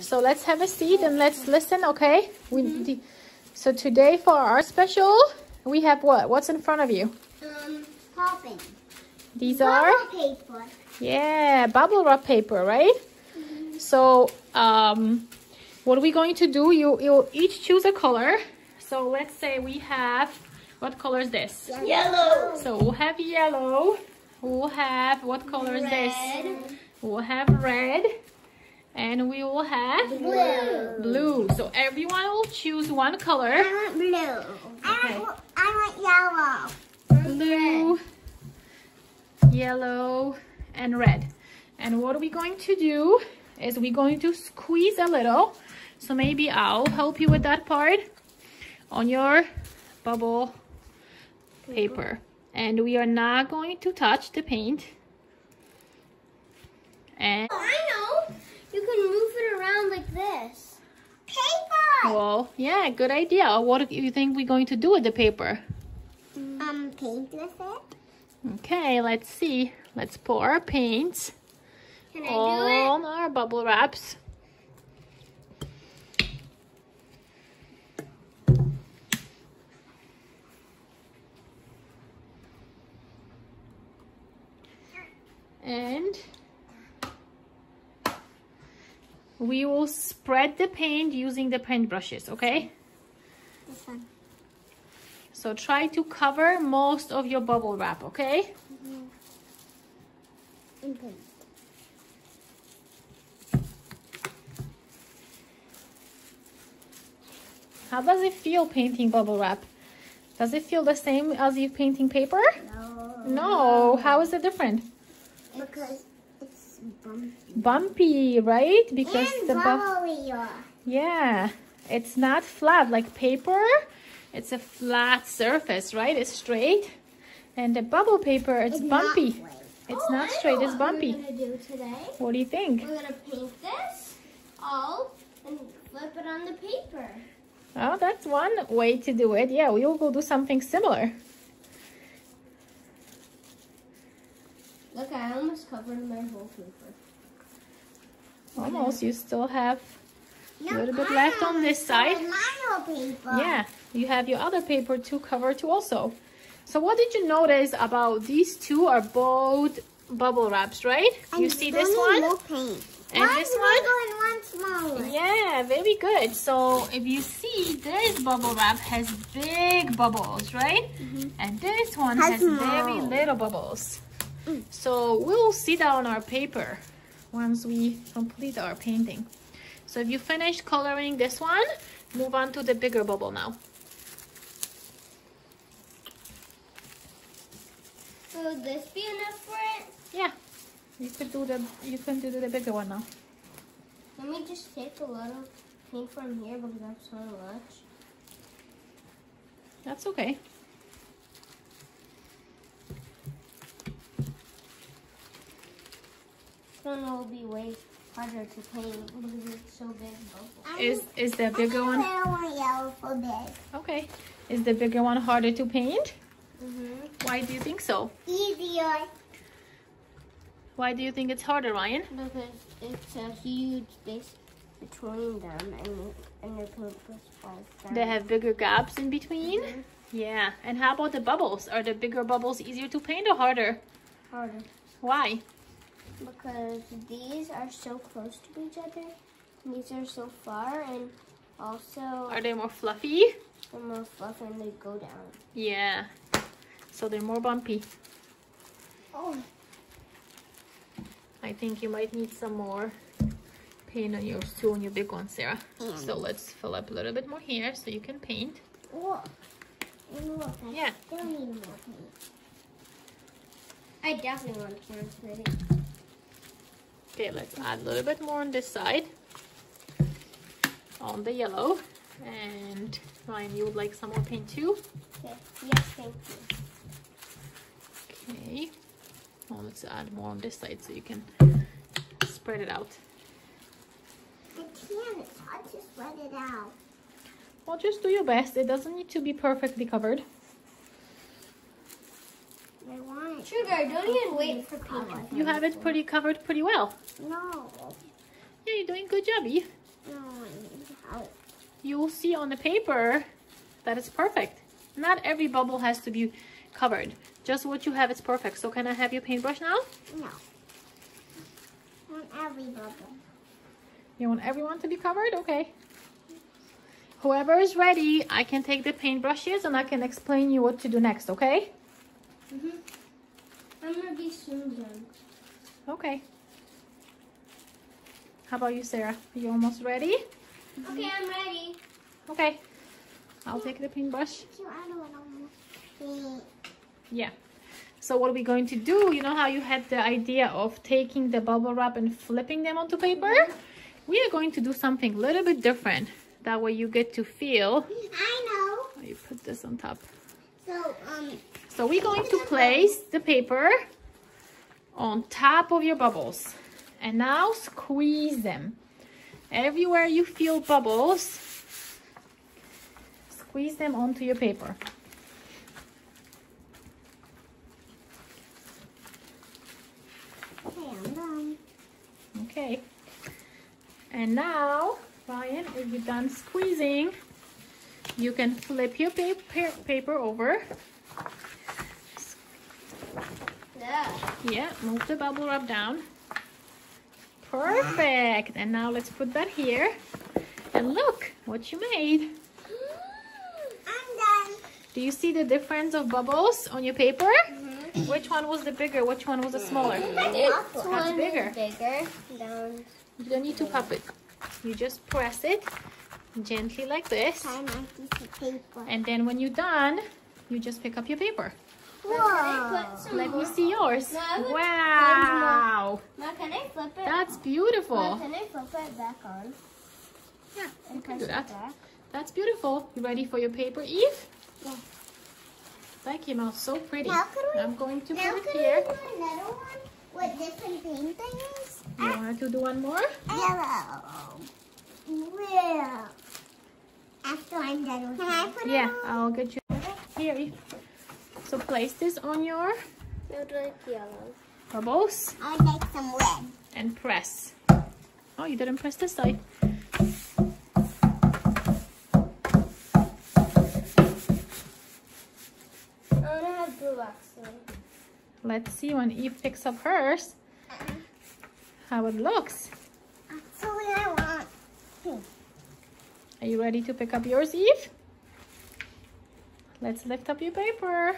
So let's have a seat and let's listen, okay? We, the, so today for our special, we have what? What's in front of you? Um, popping. These are, Bubble paper. yeah, bubble wrap paper, right? So, um, what are we going to do? You, you each choose a color. So let's say we have, what color is this? Yellow. So we'll have yellow. We'll have, what color is this? Red. We'll have red. And we will have Blue. blue. So everyone will choose one color. I want blue. Okay. I want, I want yellow. Blue, yellow, and red. And what are we going to do is we're going to squeeze a little. So maybe I'll help you with that part on your bubble paper. And we are not going to touch the paint. And Oh, I know. You can move it around like this. Paper. well, yeah, good idea. What do you think we're going to do with the paper? Um, paint with it. Okay, let's see. Let's pour our paints Can I on our bubble wraps. And we will spread the paint using the paint brushes, okay? it? This one. So try to cover most of your bubble wrap, okay? Mm-hmm. And paint. How does it feel painting bubble wrap? Does it feel the same as you painting paper? No. No. How is it different? Because bumpy. Bumpy, right? Because and the bubbly. yeah, it's not flat like paper. It's a flat surface, right? It's straight. And the bubble paper, it's, bumpy. It's Oh, not straight, it's bumpy. What do? What do you think? We're gonna paint this all and flip it on the paper. Oh, that's one way to do it. Yeah, we will go do something similar. Look, I almost covered my whole paper. Almost. You still have a little bit left on this side. paper. Yeah, you have your other paper to cover too also. So what did you notice about these two are both bubble wraps, right? you see this one? And this one? and one smaller. Yeah, very good. So if you see, this bubble wrap has big bubbles, right? Mm-hmm. And this one Has has very little bubbles. Mm. So we'll see that on our paper once we complete our painting. So if you finish coloring this one, move on to the bigger bubble now. So this be enough for it? Yeah, you could do the you can do the bigger one now. Let me just take a little paint from here because that's so much. That's okay. One will be way harder to paint because it's so big. Is is the bigger one yellow for big. okay? Is the bigger one harder to paint? Mm-hmm. Why do you think so? Easier. Why do you think it's harder, Ryan? Because it's a huge space between them and, and your paint falls down. They have bigger gaps in between? Mhm. Yeah. And how about the bubbles? Are the bigger bubbles easier to paint or harder? harder. Why? Because these are so close to each other. and These are so far and also Are they more fluffy? they're more fluffy and they go down. Yeah. So they're more bumpy. Oh. I think you might need some more paint on yours too, on your big one, Sarah. Mm. So let's fill up a little bit more here so you can paint. Oh. Look, I Yeah. still need more paint. I definitely want to translate it. Okay, let's add a little bit more on this side. On the yellow. And Ryan, you would like some more paint too? Okay. Yes, thank you. Okay. Well, let's add more on this side so you can spread it out. I can't. It's hard to spread it out. Well, just do your best. It doesn't need to be perfectly covered. I want it. Sugar, don't even wait for paint. You have it pretty covered pretty well. No. Yeah, you're doing good job, Eve. No, I need help. You'll see on the paper that it's perfect. Not every bubble has to be covered. Just what you have is perfect. So can I have your paintbrush now? No. On every bubble. You want everyone to be covered? Okay. Whoever is ready, I can take the paintbrushes and I can explain you what to do next, okay? Mm hmm I'm gonna be soon done. Okay. How about you, Sarah? Are you almost ready? Okay, I'm ready. Okay. I'll take the paintbrush. Mm, Yeah. So what are we going to do? You know how you had the idea of taking the bubble wrap and flipping them onto paper? We are going to do something a little bit different. That way you get to feel. I know. You put this on top. So, um, So we're going to place the paper on top of your bubbles. And now squeeze them. Everywhere you feel bubbles, squeeze them onto your paper. okay. And now, Ryan, if you're done squeezing, you can flip your paper, paper over. Yeah. Yeah, move the bubble wrap down. Perfect. And now let's put that here. And look what you made. Mm, I'm done. Do you see the difference of bubbles on your paper? Mm-hmm. Which one was the bigger? Which one was the smaller? This That's one bigger. is bigger. Down. You don't need to pop it. You just press it gently like this. Tie my piece of paper. And then when you're done, you just pick up your paper. Whoa. Let me see yours. No, Wow. Can I flip it? That's beautiful. can I flip it back on? Yeah, you can do that. back? That's beautiful. You ready for your paper, Eve? Yeah. That came out so pretty. We- I'm going to put it here. another one with different paintings? You want to do one more? Yellow. After I'm done with Can I put Yeah, it on? I'll get you. Here, So place this on your No, like yellow. bubbles I like some red. and press. Oh, you didn't press this side. I want to have blue actually. Let's see when Eve picks up hers uh-uh. how it looks. Actually, I want pink. Are you ready to pick up yours, Eve? Let's lift up your paper.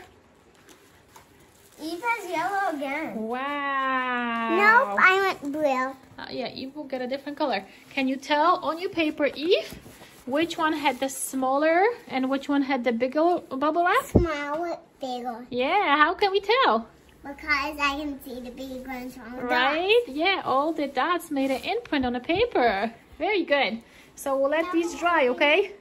Eve has yellow again. Wow. Nope, I want blue. Uh, yeah, Eve will get a different color. Can you tell on your paper, Eve, which one had the smaller and which one had the bigger bubble wrap? Small with bigger. Yeah, how can we tell? Because I can see the big ones on the Right? Yeah, all the dots made an imprint on the paper. Very good. So we'll let these dry, okay?